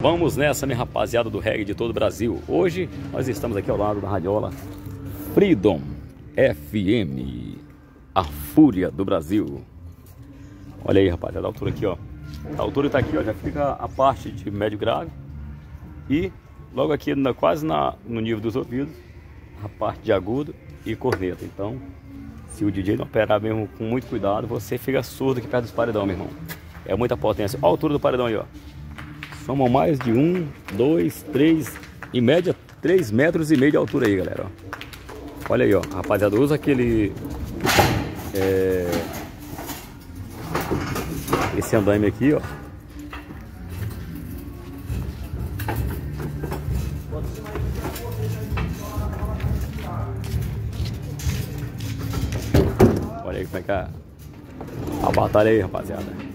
Vamos nessa, minha rapaziada do reggae de todo o Brasil. Hoje nós estamos aqui ao lado da radiola Freedom FM, a fúria do Brasil. Olha aí, rapaziada, a altura aqui, ó. A altura está aqui, ó, já fica a parte de médio grave e logo aqui, na, quase na, no nível dos ouvidos, a parte de agudo e corneta. Então, se o DJ não operar mesmo com muito cuidado, você fica surdo aqui perto dos paredão, meu irmão. É muita potência. Olha a altura do paredão aí, ó. Somam mais de um, dois, três, em média três metros e meio de altura aí, galera. Olha aí, ó, rapaziada, usa aquele é, esse andaime aqui, ó. Olha aí como é que é a batalha aí, rapaziada.